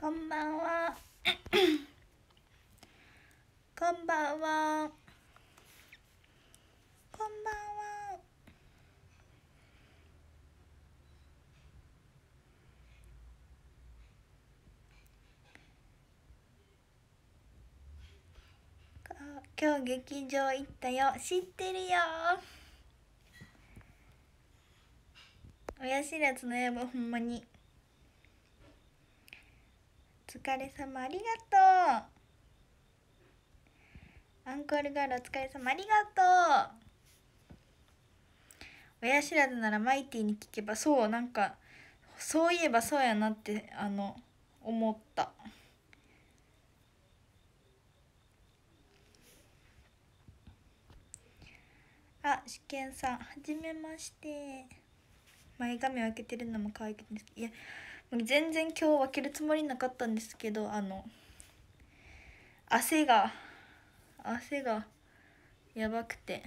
こんばんは。こんばんは。こんばんは。あ今日劇場行ったよ。知ってるよ。親知らずの野望ほんまに。疲れ様ありがとう。アンコールガールお疲れ様ありがとう。親知らずならマイティに聞けばそうなんかそういえばそうやなってあの思った。あ試験さんはじめまして。前髪を開けてるのも可愛くです。いや全然今日分けるつもりなかったんですけどあの汗が汗がやばくて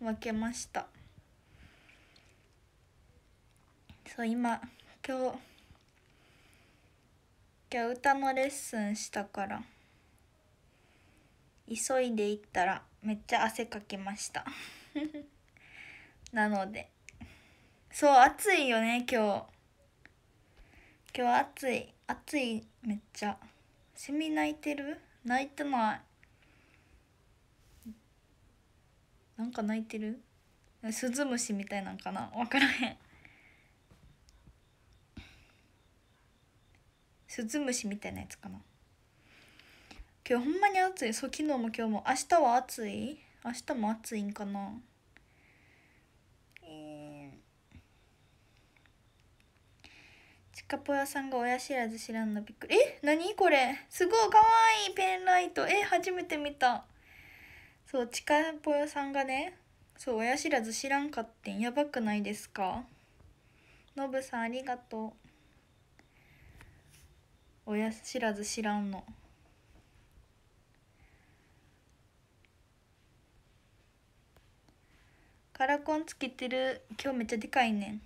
分けました。そう今今日今日歌のレッスンしたから急いで行ったらめっちゃ汗かきました。なのでそう暑いよね今日。今日暑い。暑い。めっちゃ。セミ鳴いてる？鳴いてない。なんか鳴いてる？スズムシみたいなんかな？分からへん。スズムシみたいなやつかな？今日ほんまに暑い。そう昨日も今日も。明日は暑い？明日も暑いんかなえー、ちかぽやさんが親知らず知らんのびっくり。え？何？これ？すごい。かわい。いペンライト。え？初めて見た。そうちかぽやさんがねそう親知らず知らんかってん。やばくないですか？のぶさんありがとう。親知らず知らんの。カラコンつけてる。今日めっちゃでかいねん。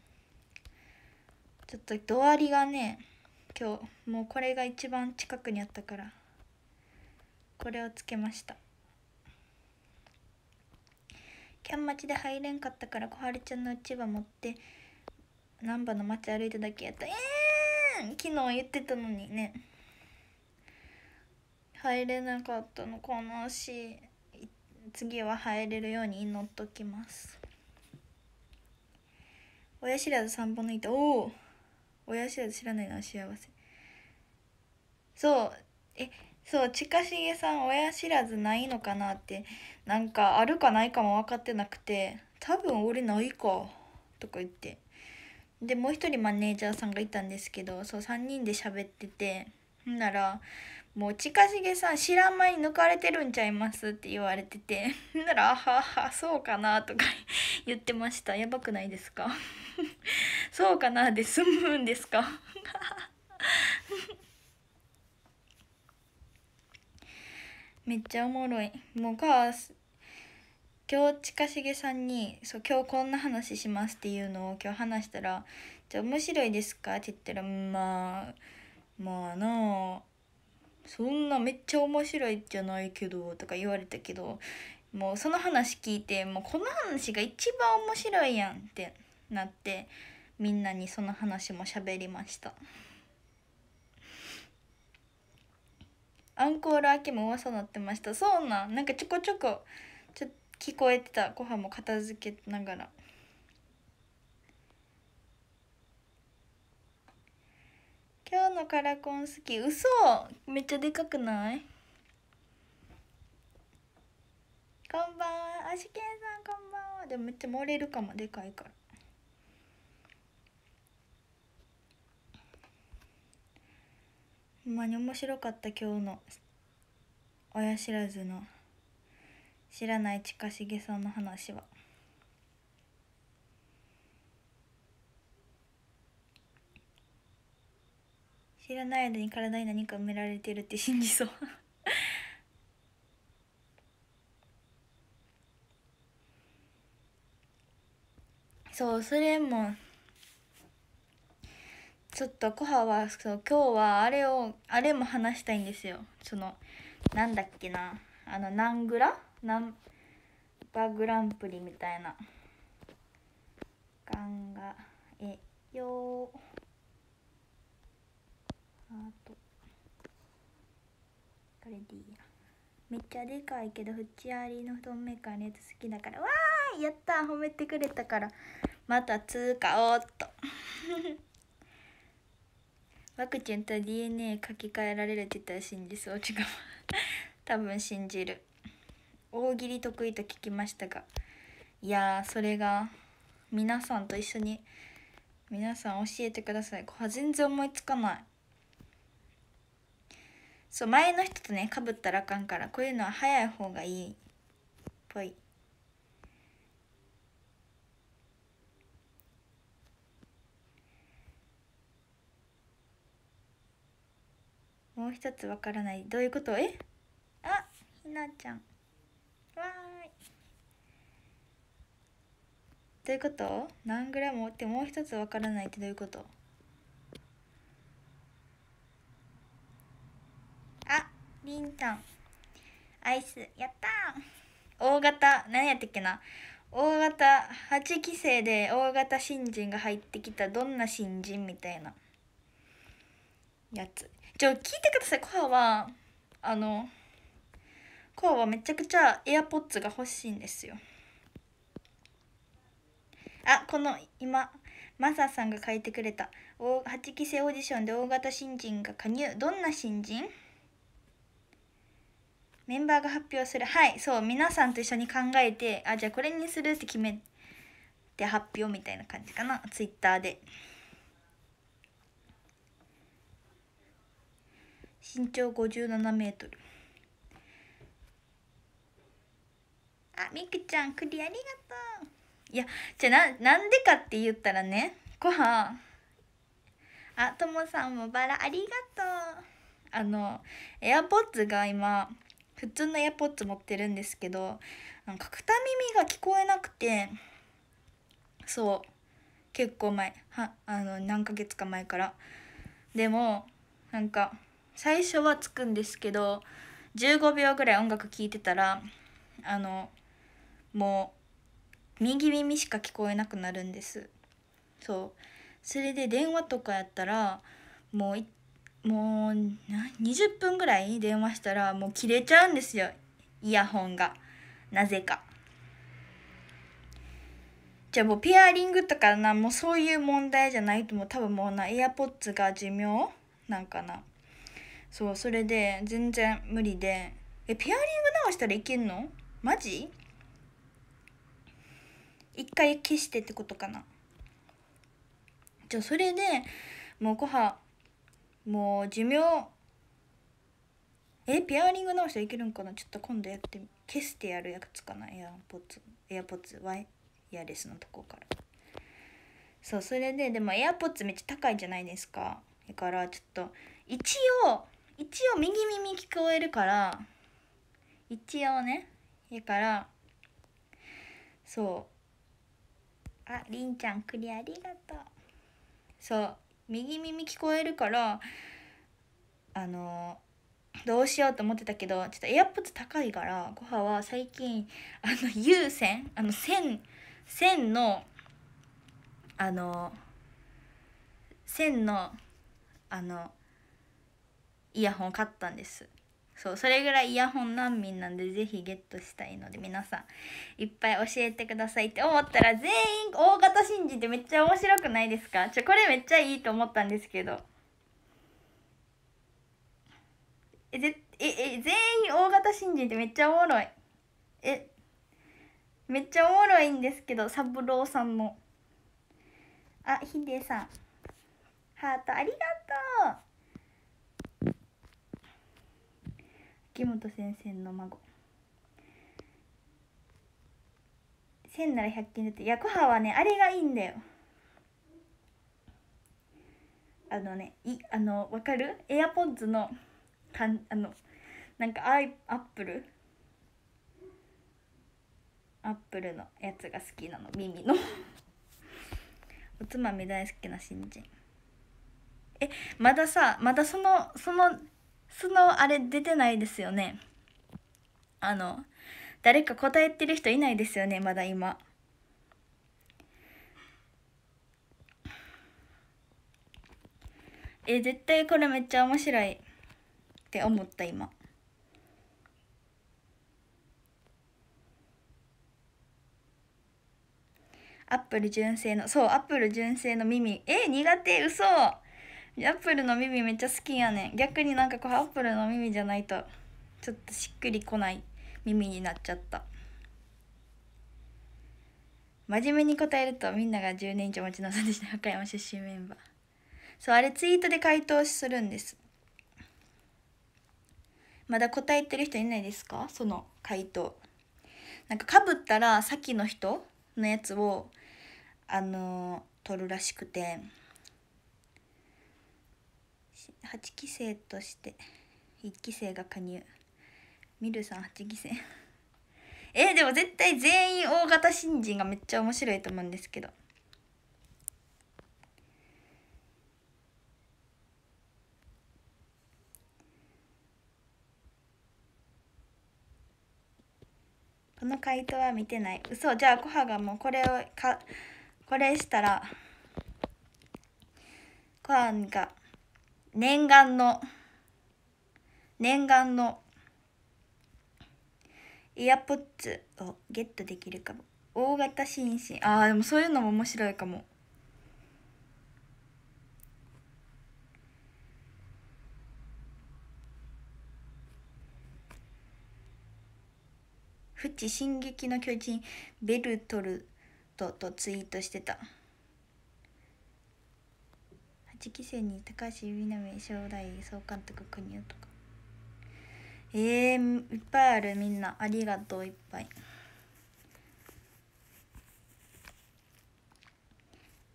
ちょっとドアリがね今日もうこれが一番近くにあったからこれをつけました。キャン町で入れんかったから小春ちゃんのうちわ持って難波の街歩いただけやった。ええー、昨日言ってたのにね。入れなかったの悲しい次は入れるように祈っときます。親知らず3本抜いた。おお親知らず知らないのは幸せ。そう。えそう近重さん親知らずないのかなってなんかあるかないかも分かってなくて多分俺ないかとか言って。でもう一人マネージャーさんがいたんですけどそう3人で喋っててほんならもう近重さん知らん間に抜かれてるんちゃいますって言われてて。なら「あははそうかな」とか 言ってました。やばくないですか？そうかなで済むんですか？めっちゃおもろい。もうか今日近重さんにそう「今日こんな話します」っていうのを今日話したら「じゃあ面白いですか?」って言ったら「まあまあなあ。そんなめっちゃ面白いじゃないけど」とか言われたけどもうその話聞いてもうこの話が一番面白いやんってなってみんなにその話も喋りました。アンコール明けも噂なってました。そうなん。なんかちょこちょこちょ聞こえてた。ご飯も片付けながら。今日のカラコン好き。嘘。めっちゃでかくない？こんばんは。あしけんさんこんばんは。でもめっちゃ漏れるかも。でかいから。ほんまに面白かった。今日の。親知らずの。知らない近重さんの話は。知らない間に体に何か埋められてるって信じそう。そうそれもちょっとコハはそう今日はあれをあれも話したいんですよ。そのなんだっけな。あのナングラ？ナンバグランプリみたいな。考えようあとこれでいいや。めっちゃでかいけど縁ありの布団メーカーのやつ好きだから。わーやった褒めてくれたから。また通過。おっと。ワクチンと DNA 書き換えられるって言ったら信じそう違う。多分信じる。大喜利得意と聞きましたが。いやそれが皆さんと一緒に皆さん教えてください。これ全然思いつかない。そう前の人とねかぶったらあかんからこういうのは早い方がいいっぽい。もう一つわからない。どういうこと？え？あひなちゃん。わーい。どういうこと？何グラム？ってもう一つわからないってどういうこと？ありんちゃんアイス。やったー。大型。何やったっけな。大型8期生で大型新人が入ってきた。どんな新人みたいな。やつ。じゃ聞いてください。コハはあのコアはめちゃくちゃ AirPods が欲しいんですよ。あこの今マサさんが書いてくれた。8期生オーディションで大型新人が加入。どんな新人？メンバーが発表する。はいそう皆さんと一緒に考えてあじゃあこれにするって決めて発表みたいな感じかな。ツイッターで。身長57メートル。あみくちゃん栗ありがとう。いやじゃあななんでかって言ったらねご飯あともさんもバラありがとう。あのエアポッツが今普通のエアポッツ持ってるんですけどなんか片耳が聞こえなくてそう。結構前。はあの何ヶ月か前から。でもなんか最初はつくんですけど15秒ぐらい音楽聴いてたらあのもう右耳しか聞こえなくなるんです。そう。それで電話とかやったらもうもう20分ぐらい電話したらもう切れちゃうんですよ。イヤホンが。なぜか。じゃあもうペアリングとかなもうそういう問題じゃないと思う多分もうなエアポッツが寿命なんかな。そうそれで全然無理で。えペアリング直したらいけんの？マジ？一回消してってことかな。じゃあそれでもうごはもう寿命えペアリング直したらいけるんかな?ちょっと今度やって消してやるやつかな?エアポッツエアポッツワイヤレスのとこから。そうそれででもエアポッツめっちゃ高いじゃないですか。だからちょっと一応一応右耳聞こえるから一応ねだからそう。ありんちゃんクリアありがとう。そう。右耳聞こえるからあのどうしようと思ってたけどちょっとエアポッツ高いからごはは最近あの有線あの線線のあの線のあのイヤホンを買ったんです。そうそれぐらいイヤホン難民なんでぜひゲットしたいので皆さんいっぱい教えてくださいって思ったら全員大型新人ってめっちゃ面白くないですか？ちょこれめっちゃいいと思ったんですけど。えぜええ全員大型新人ってめっちゃおもろい。えめっちゃおもろいんですけど三郎さんの。あヒデさん。ハートありがとう。秋元先生の孫。千なら100均だってヤコハはねあれがいいんだよ。あのねいあのわかる？エアポッズのかんあのなんかアイアップル？アップルのやつが好きなの。耳の。おつまみ大好きな新人。えまださまだそのそのそのあれ出てないですよね。あの誰か答えてる人いないですよねまだ今。え絶対これめっちゃ面白い。って思った今。アップル純正のそうアップル純正の耳。え苦手嘘。アップルの耳めっちゃ好きやねん。逆になんかこうアップルの耳じゃないとちょっとしっくりこない耳になっちゃった。真面目に答えるとみんなが10年以上待ち望んでした和歌山出身メンバー。そうあれツイートで回答するんです。まだ答えてる人いないですか？その回答。なんかかぶったらさっきの人のやつをあの取るらしくて。8期生として1期生が加入。ミルさん8期生えでも絶対全員大型新人がめっちゃ面白いと思うんですけど。この回答は見てない。嘘。じゃあコハがもうこれをかこれしたらコハが念願の念願のイヤポッツをゲットできるかも。大型紳士あーでもそういうのも面白いかも。フチ進撃の巨人ベルトルトとツイートしてた。1期生に高橋由美正代総監督加入とか。えー、いっぱいあるみんな。ありがとういっぱい。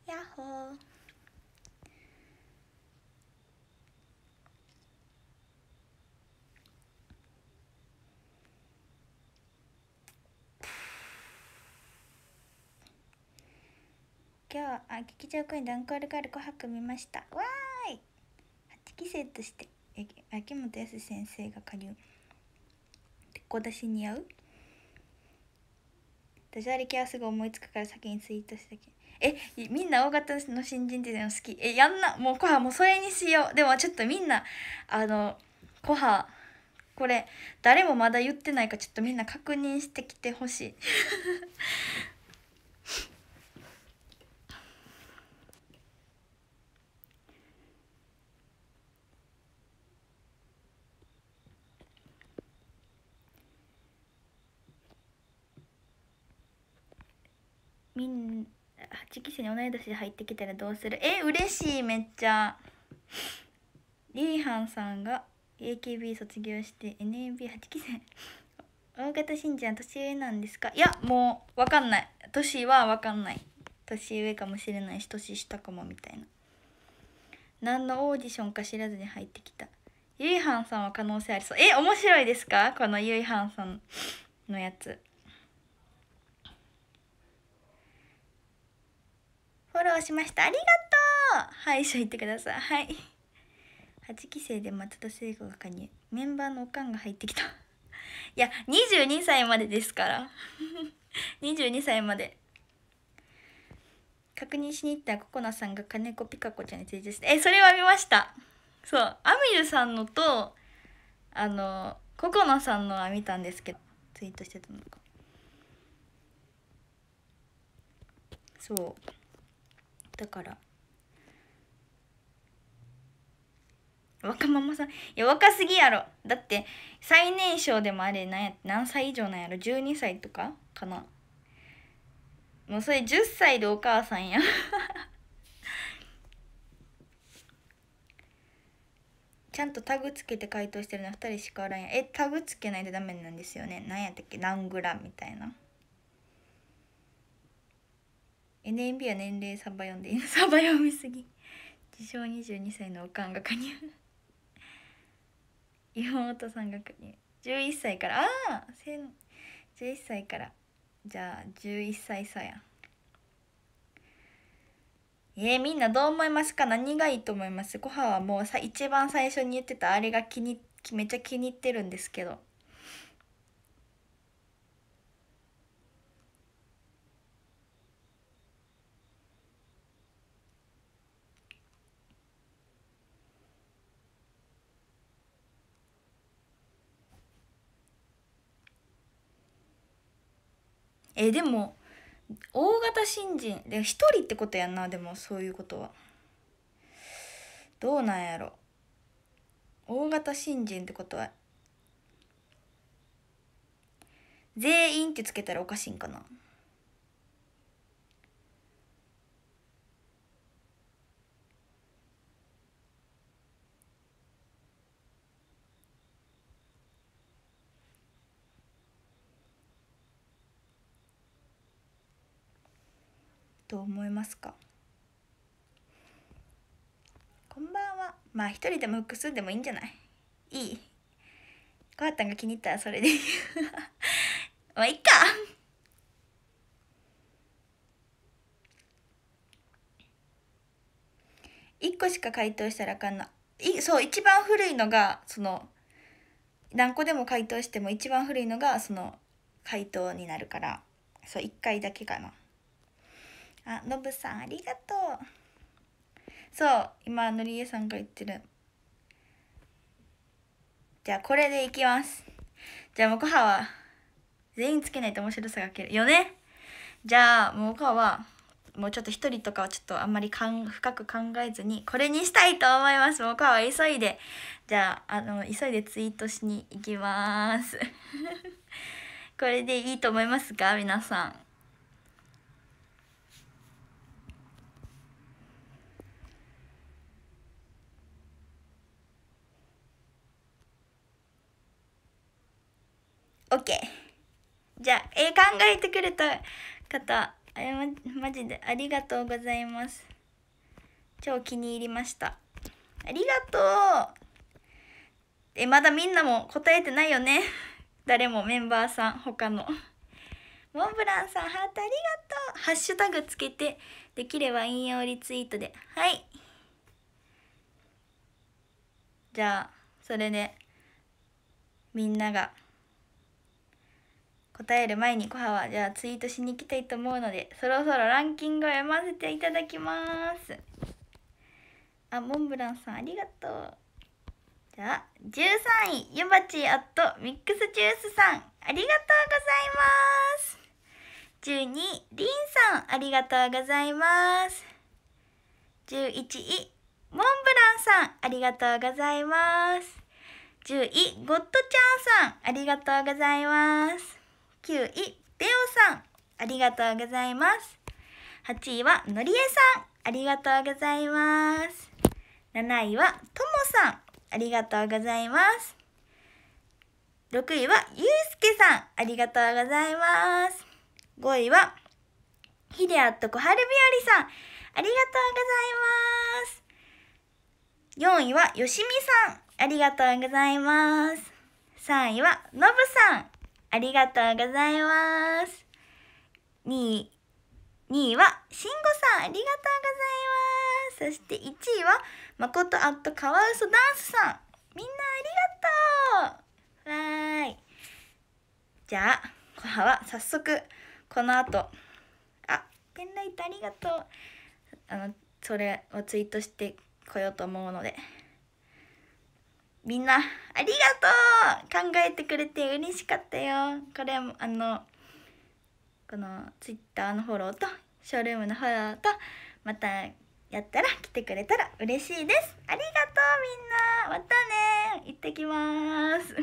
やっほー。今日あ劇場公演でアンコールガール琥珀見ました。わーい。8期生としてえ秋元康先生が加入。鉄鋼出し似合う？ダジャレ系はすぐ思いつくから先にツイートしたけえみんな大型の新人っていうの好き？えやんな。もうコハもうそれにしよう。でもちょっとみんなあのコハこれ誰もまだ言ってないかちょっとみんな確認してきてほしい。みん8期生に同い年で入ってきたらどうする？え嬉しいめっちゃ。リーハンさんが AKB 卒業して NAB8 期生。大型新人は年上なんですか？いやもう分かんない。年は分かんない。年上かもしれないし年下かもみたいな。何のオーディションか知らずに入ってきた。ゆいはんさんは可能性ありそう。え面白いですか？このゆいはんさんのやつ。フォローしました。ありがとう。はい一緒言ってください。はい。8期生で松田聖子が加入。メンバーのおかんが入ってきた。いや22歳までですから。22歳まで。確認しに行ったらココナさんが金子ピカ子ちゃんにツイートして。えそれは見ました。そう。アミルさんのとあのココナさんのは見たんですけど。ツイートしてたのか。そう。だから。若ママさん。いや若すぎやろ。だって最年少でもあれ何や何歳以上なんやろ。12歳とかかな。もうそれ10歳でお母さんや。ちゃんとタグつけて回答してるの2人しかおらんや。えタグつけないとダメなんですよね。何やったっけ？何グラみたいな。NMB は年齢サバ読んでいい サバ読みすぎ。自称22歳のおかんが加入。妹さんが加入。11歳から。ああ11歳から。じゃあ11歳差や。えー、みんなどう思いますか？何がいいと思います？ご飯はもうさ一番最初に言ってたあれが気にめっちゃ気に入ってるんですけど。えでも大型新人で1人ってことやんなでもそういうことは。どうなんやろ。大型新人ってことは全員ってつけたらおかしいんかな。どう思いますか？こんばんは。まあ一人でも複数でもいいんじゃない？いい？コアタンが気に入ったらそれでいい。まあいっか。1個しか回答したらあかんな。いそう一番古いのがその何個でも回答しても一番古いのがその回答になるから。そう1回だけかな。あのぶさんありがとう。そう今のりえさんが言ってる。じゃあこれでいきます。じゃあもこはは全員つけないと面白さがける。よね。じゃあもこははもうちょっと一人とかはちょっとあんまりかん深く考えずにこれにしたいと思います。もこはは急いで。じゃああの急いでツイートしに行きます。これでいいと思いますか？皆さん。OK じゃあえー、考えてくれた方えまマジでありがとうございます。超気に入りました。ありがとう。えまだみんなも答えてないよね。誰もメンバーさん他の。モンブランさんハートありがとう。ハッシュタグつけてできれば引用リツイートで。はい。じゃあそれでみんなが答える前にコハはじゃあツイートしに行きたいと思うのでそろそろランキングを読ませていただきます。あモンブランさんありがとう。じゃあ13位ゆばちあとミックスジュースさんありがとうございます。12位りんさんありがとうございます。11位モンブランさんありがとうございます。10位ゴッドちゃんさんありがとうございます。9位ベオさん。ありがとうございます。8位はのりえさん。ありがとうございます。7位はともさん。ありがとうございます。6位はゆうすけさん。ありがとうございます。5位はひであっとこはるびよりさん。ありがとうございます。4位はよしみさん。ありがとうございます。3位はのぶさん。ありがとうございます。2位、2位は、しんごさん、ありがとうございます。そして1位は、まことアットカワウソダンスさん。みんなありがとうわーい。じゃあ、コハは早速、この後、あ、ペンライトありがとう。あの、それをツイートしてこようと思うので。みんなありがとう。考えてくれて嬉しかったよ。これあのこの Twitter のフォローとショールームのフォローとまたやったら来てくれたら嬉しいです。ありがとうみんな。またね。行ってきます。